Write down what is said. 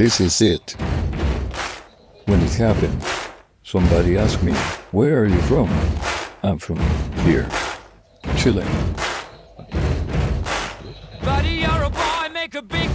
This is it. When it happened, somebody asked me, Where are you from? I'm from here, Chile. Buddy, you're a boy, make a big